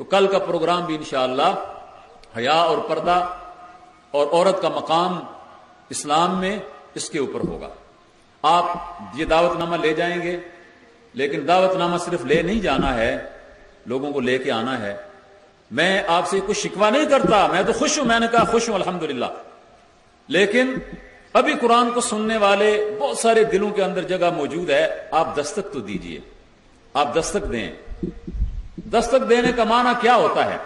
तो कल का प्रोग्राम भी इंशाला हया और पर्दा और औरत का मकाम इस्लाम में इसके ऊपर होगा। आप ये दावतनामा ले जाएँगे, लेकिन दावतनामा सिर्फ़ ले नहीं जाना है, लोगों को लेके आना है। मैं आपसे कुछ शिकवा नहीं करता, मैं तो खुश हूँ, मैंने कहा खुश हूँ, अल्हम्दुलिल्लाह। लेकिन अभी कुरान को सुनने वाले बहुत सारे दिलों के अंदर जगह मौजूद है, आप दस्तक तो दीजिए, आप दस्तक दें। दस्तक देने का माना क्या होता है?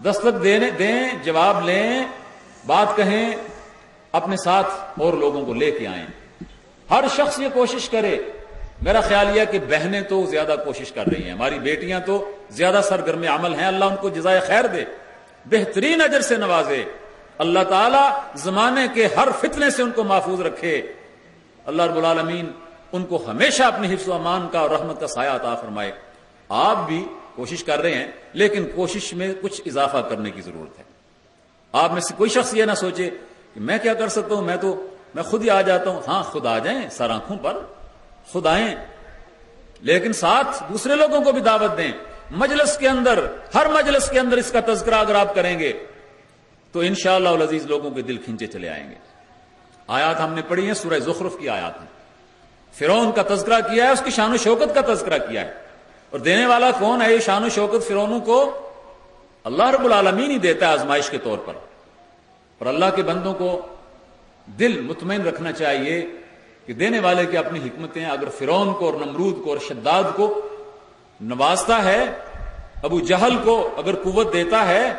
दस्तक देने, दें, जवाब लें, बात कहें, अपने साथ और लोगों को लेके आए। हर शख्स ये कोशिश करे। मेरा ख्याल यह कि बहनें तो ज़्यादा कोशिश कर रही हैं। हमारी बेटियाँ तो ज़्यादा सरगर्म अमल हैं। अल्लाह उनको जजाय खैर दे। बेहतरीन अजर से नवाजे। अल्लाह ताला जमाने के हर फितने से उनको महफूज रखे। अल्लाह रबालमीन उनको हमेशा अपने हिफ्स अमान का और रहमत का साया अता फरमाए। आप भी कोशिश कर रहे हैं, लेकिन कोशिश में कुछ इजाफा करने की ज़रूरत है। आप में से कोई शख्स ये ना सोचे कि मैं क्या कर सकता हूँ, मैं तो मैं खुद ही आ जाता हूँ। हाँ खुद आ जाएँ सर आँखों पर, खुद आए। लेकिन साथ दूसरे लोगों को भी दावत दें। मजलस के अंदर, हर मजलस के अंदर इसका तस्करा अगर आप करेंगे तो इन अज़ीज़ लोगों के दिल खींचे चले आएँगे। आयात हमने पढ़ी है, सूरह जुखरुफ की आयात है। फिरौन का तस्करा किया है, उसकी शान शौकत का तस्करा किया है। और देने वाला कौन है शान शौकत फिरौनों को? अल्लाह रबुल आलमीन ही देता है आजमाइश के तौर पर। और अल्लाह के बंदों को दिल मुतमिन रखना चाहिए कि देने वाले की अपनी हिकमतें अगर फिरौन को और नमरूद को और शद्दाद को नवाजता है, अबू जहल को अगर कुवत देता है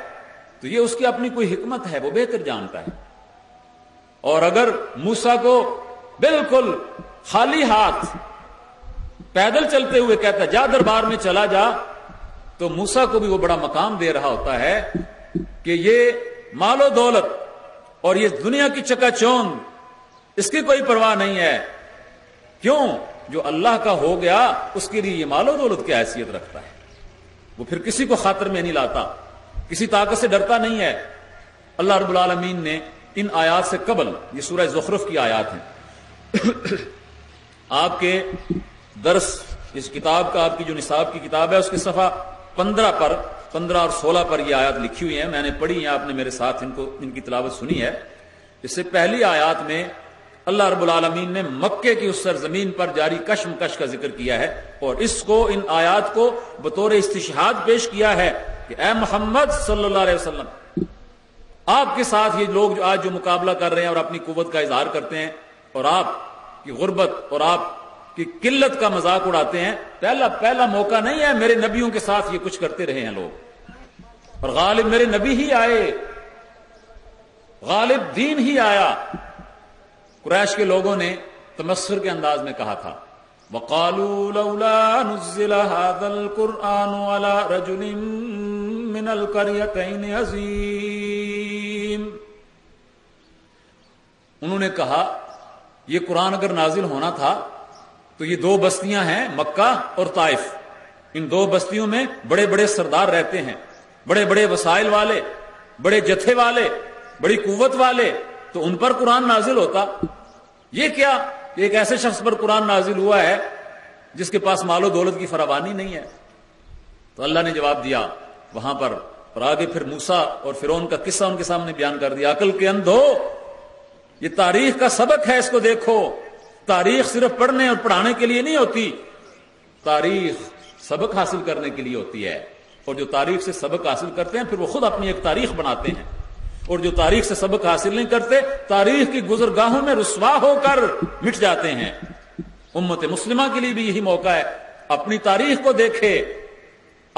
तो ये उसकी अपनी कोई हिकमत है, वो बेहतर जानता है। और अगर मूसा को बिल्कुल खाली हाथ पैदल चलते हुए कहता, जा दरबार में चला जा। तो मूसा को भी वो बड़ा मकाम दे रहा होता है कि ये मालो दौलत और ये दुनिया की चकाचौंध, इसकी कोई परवाह नहीं है। क्यों? जो अल्लाह का हो गया, उसके लिए ये मालो दौलत की हैसियत रखता है। वो फिर किसी को खातर में नहीं लाता, किसी ताकत से डरता नहीं है। अल्लाह रबालमीन ने इन आयात से कबल, ये सूरह जखरफ की आयात है। आपके दरस, इस किताब का आपकी जो निसाब की किताब है, उसके सफ़ा पंद्रह पर, पंद्रह और सोलह पर यह आयात लिखी हुई है। मैंने पढ़ी है, आपने मेरे साथ इनको, इनकी तलावत सुनी है। इससे पहली आयात में अल्लाह रबालमीन ने मक्के की उस सरजमीन पर जारी कश्म कश का ज़िक्र किया है और इसको, इन आयात को बतौर इस्तिशहाद पेश किया है कि, ए मोहम्मद वसल्लम, आपके साथ ये लोग जो आज जो मुकाबला कर रहे हैं और अपनी कुत का इजहार करते हैं और आप की गुर्बत और आप की किल्लत का मज़ाक उड़ाते हैं, पहला पहला मौका नहीं है मेरे नबियों के साथ ये कुछ करते रहे हैं लोग। और गालिब मेरे नबी ही आए। गालिब दीन ही आया। कुरैश के लोगों ने तमस्सर के अंदाज में कहा था उन्होंने कहा यह कुरान अगर नाजिल होना था तो ये दो बस्तियाँ हैं, मक्का और ताइफ। इन दो बस्तियों में बड़े बड़े सरदार रहते हैं। बड़े बड़े वसाइल वाले, बड़े जथे वाले, बड़ी कुवत वाले तो उन पर कुरान नाजिल होता। ये क्या? एक ऐसे शख्स पर कुरान नाजिल हुआ है, जिसके पास मालो दौलत की फरावानी नहीं है। तो अल्लाह ने जवाब दिया, वहाँ पर और आगे फिर मूसा और फिर का किस्सा उनके सामने बयान कर दिया, अकल के अंधो, ये तारीख का सबक है, इसको देखो। तारीख सिर्फ़ पढ़ने और पढ़ाने के लिए नहीं होती। तारीख सबक हासिल करने के लिए होती है। और जो तारीख से सबक हासिल करते हैं, फिर वो खुद अपनी एक तारीख बनाते हैं। और जो तारीख से सबक हासिल नहीं करते, तारीख की गुजरगाहों में रुसवा होकर मिट जाते हैं। उम्मत मुस्लिमा के लिए भी यही मौका है। अपनी तारीख को देखे,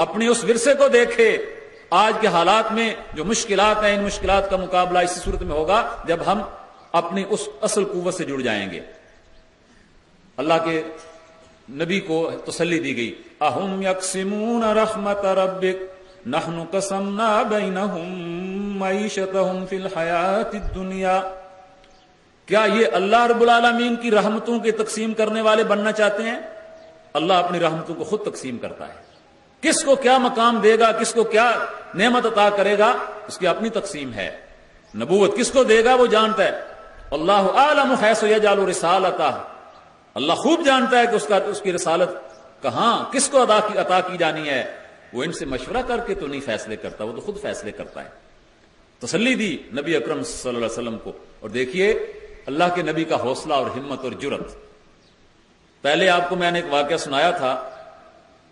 अपनी उस विरसे को देखे। आज के हालात में जो मुश्किल हैं, इन मुश्किल का मुकाबला इसी सूरत में होगा, जब हम अपनी उस असल कुत से जुड़ जाएँगे। अल्लाह के नबी को तसली दी गई। अहम यकसिमून रहमत रबिक नहनु कसमना मीशतहुम फिल हयात दुनिया। क्या ये अल्लाह रबालमीन की रहमतों के तकसीम करने वाले बनना चाहते हैं? अल्लाह अपनी रहमतों को खुद तकसीम करता है। किसको क्या मकाम देगा, किसको क्या नेमत अता करेगा उसकी अपनी तकसीम है। नबूवत किसको देगा वो जानता है। अल्लाह आलम खैस जालो रिसालता। अल्लाह खूब जानता है कि उसका, उसकी रसालत कहाँ, किसको अदा की, अता की जानी है। वो इनसे मशवरा करके तो नहीं फैसले करता, वो तो खुद फैसले करता है। तसल्ली दी नबी अकरम वसल्लम को। और देखिए, अल्लाह के नबी का हौसला और हिम्मत और जुरत। पहले आपको मैंने एक वाक्य सुनाया था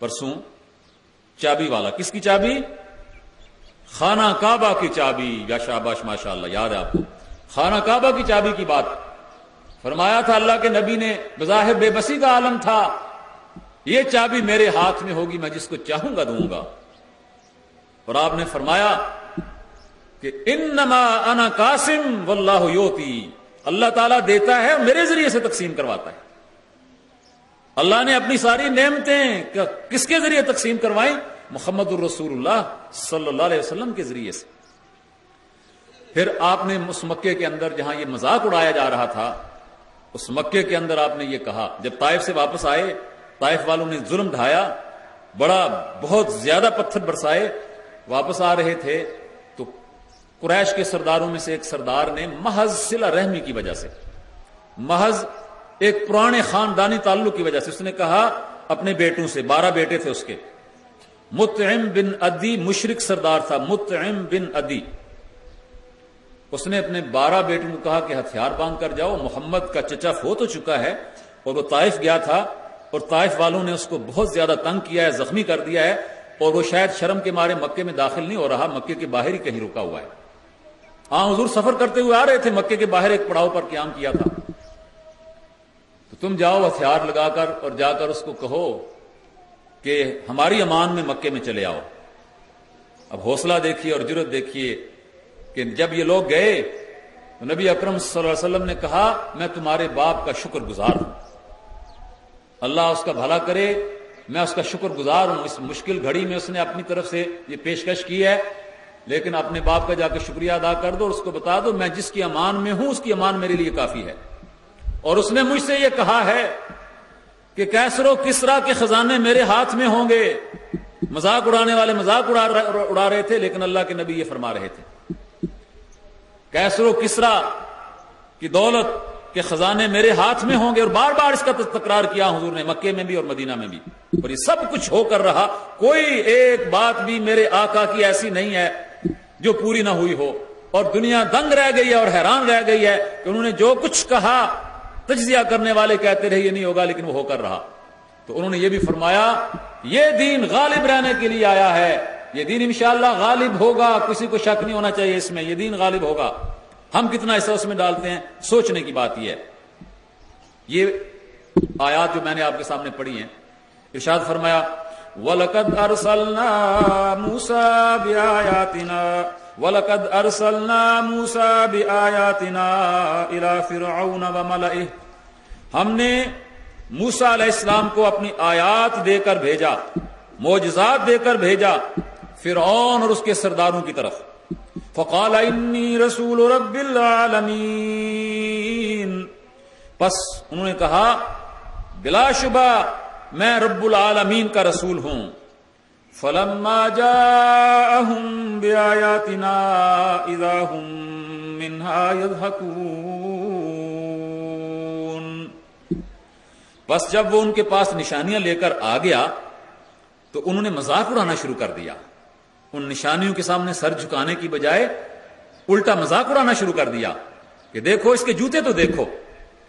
परसों, चाबी वाला। किसकी चाबी? खाना काबा की चाबी, या शाबाश माशा याद है आपको। खाना काबा की चाबी की बात फरमाया था अल्लाह के नबी ने बजाहिर बेबसी का आलम था। ये चाबी मेरे हाथ में होगी, मैं जिसको चाहूँगा दूँगा। और आपने फरमाया कि इन नमा अना कासिम, वल्लाह योती। अल्लाह ताला देता है और मेरे ज़रिए से तकसीम करवाता है। अल्लाह ने अपनी सारी नेमतें किसके ज़रिए तकसीम करवाई? मोहम्मद रसूलुल्लाह सल्लल्लाहु अलैहि वसल्लम के ज़रिए से। फिर आपने उस के अंदर जहाँ ये मज़ाक उड़ाया जा रहा था उस मक्के के अंदर आपने ये कहा, जब ताइफ से वापस आए, ताइफ वालों ने जुल्म ढाया, बड़ा, बहुत ज़्यादा पत्थर बरसाए, वापस आ रहे थे तो कुरैश के सरदारों में से एक सरदार ने महज सिला रहमी की वजह से, महज एक पुराने खानदानी ताल्लुक की वजह से, उसने कहा, अपने बेटों से, बारह बेटे थे उसके, मुतम बिन अदी मुशरक सरदार था, मुतम बिन अदी। उसने अपने बारह बेटों को कहा कि हथियार बाँध कर जाओ, मोहम्मद का चचा हो तो चुका है, और वो ताइफ गया था, और ताइफ वालों ने उसको बहुत ज़्यादा तंग किया है, जख्मी कर दिया है, और वो शायद शर्म के मारे मक्के में दाखिल नहीं हो रहा, मक्के के बाहर ही कहीं रुका हुआ है। हाँ हजूर सफ़र करते हुए आ रहे थे, मक्के के बाहर एक पड़ाव पर क्याम किया था। तो तुम जाओ हथियार लगाकर और जाकर उसको कहो कि हमारी अमान में मक्के में चले आओ। अब हौसला देखिए और ज़रूरत देखिए कि जब ये लोग गए तो नबी अकरम वसल्लम ने कहा, मैं तुम्हारे बाप का शुक्र गुजार हूँ। अल्लाह उसका भला करे, मैं उसका शुक्र गुजार हूँ। इस मुश्किल घड़ी में उसने अपनी तरफ़ से ये पेशकश की है, लेकिन अपने बाप का जाकर शुक्रिया अदा कर दो और उसको बता दो, मैं जिसकी अमान में हूँ, उसकी अमान मेरे लिए काफ़ी है। और उसने मुझसे यह कहा है कि कैसरो किसरा के खजाने मेरे हाथ में होंगे। मज़ाक उड़ाने वाले मज़ाक उड़ा उड़ा रहे थे, लेकिन अल्लाह के नबी ये फरमा रहे थे। कैसरो किसरा की दौलत के खजाने मेरे हाथ में होंगे और बार बार इसका तकरार किया हजूर ने, मक्के में भी और मदीना में भी। और ये सब कुछ होकर रहा, कोई एक बात भी मेरे आका की ऐसी नहीं है जो पूरी ना हुई हो। और दुनिया दंग रह गई है और हैरान रह गई है कि उन्होंने जो कुछ कहा, तजिया करने वाले कहते रहे, ये नहीं होगा, लेकिन वो होकर रहा। तो उन्होंने ये भी फरमाया, ये दीन गालिब रहने के लिए आया है ये दीन इंशाला गालिब होगा, किसी को शक नहीं होना चाहिए इसमें, ये दीन गालिब होगा। हम कितना हिस्सा उसमें डालते हैं, सोचने की बात यह ये आयात जो मैंने आपके सामने पढ़ी है, इर्शाद फरमाया, वलकद अरसलना मूसा बियातिना वलकद अरसलना मूसा बियातिना इला फिरौन व हमने मूसा इस्लाम को अपनी आयात देकर भेजा मोजात देकर भेजा फिर और उसके सरदारों की तरफ़। फ़काल रसूल रबालमीन बस उन्होंने कहा बिलाशुबा मैं रब्बुल आलमीन का रसूल हूँ। फलम्मा जाहम ब्यायातिना इदाहुम मिन्हा यदहकून बस जब वो उनके पास निशानियाँ लेकर आ गया तो उन्होंने मज़ाक उड़ाना शुरू कर दिया। उन निशानियों के सामने सर झुकाने की बजाय उल्टा मज़ाक उड़ाना शुरू कर दिया कि देखो, इसके जूते तो देखो।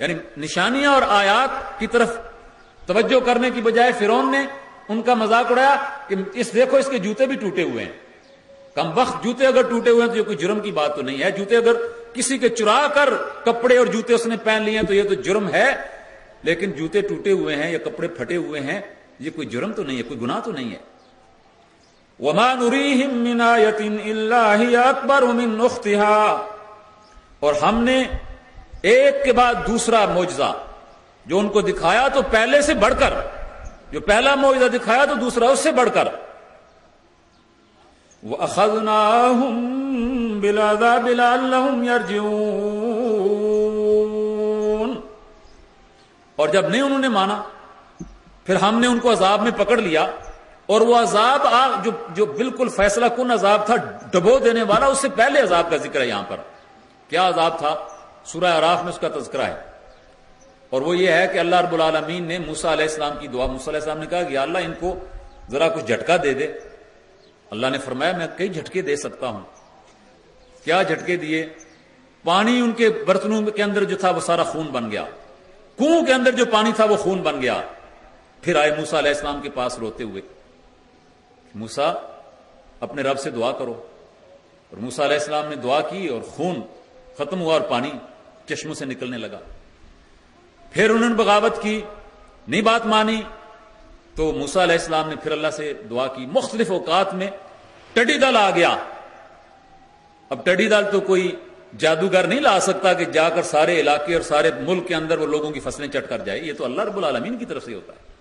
यानी निशानियाँ और आयात की तरफ़ तवज्जो करने की बजाय फिर ने उनका मज़ाक उड़ाया कि इस देखो, इसके जूते भी टूटे हुए हैं। कम वक्त जूते अगर टूटे हुए हैं तो ये कोई जुर्म की बात तो नहीं है। जूते अगर किसी के चुरा कर कपड़े और जूते उसने पहन लिए हैं तो ये तो जुर्म है। लेकिन जूते टूटे हुए हैं या कपड़े फटे हुए हैं, ये कोई जुर्म तो नहीं है, कोई गुनाह तो नहीं है। अकबर उमिन और हमने एक के बाद दूसरा मुआवजा जो उनको दिखाया तो पहले से बढ़कर जो पहला मुआवजा दिखाया तो दूसरा उससे बढ़कर वह अखजना बिलादा बिलाम और जब नहीं उन्होंने माना फिर हमने उनको अजाब में पकड़ लिया और वो अजाब आ, जो जो बिल्कुल फैसला कन अजाब था डबो देने वाला उससे पहले अजाब का ज़िक्र है यहाँ पर। क्या अजाब था? सूर्य आराफ में उसका तस्करा है। और वो ये है कि अल्लाह रबुल आलमीन ने मूसा इस्लाम की दुआ मूसा ने कहा कि अल्लाह इनको जरा कुछ झटका दे दे। अल्लाह ने फरमाया मैं कई झटके दे सकता हूँ। क्या झटके दिए? पानी उनके बर्तनों के अंदर जो था वो सारा खून बन गया। कुओं के अंदर जो पानी था वो खून बन गया। फिर आए मूसा इस्लाम के पास रोते हुए। मूसा, अपने रब से दुआ करो। और मूसा इस्लाम ने दुआ की और खून खत्म हुआ और पानी चश्मों से निकलने लगा। फिर उन्होंने बगावत की नहीं बात मानी तो मूसा इस्लाम ने फिर अल्लाह से दुआ की। मुख्तलिफ़ औकात में टडी दल आ गया। अब टडी दल तो कोई जादूगर नहीं ला सकता कि जाकर सारे इलाके और सारे मुल्क के अंदर वो लोगों की फ़सलें चट कर जाए। ये तो अल्लाह रबुल आलमीन की तरफ़ से होता है।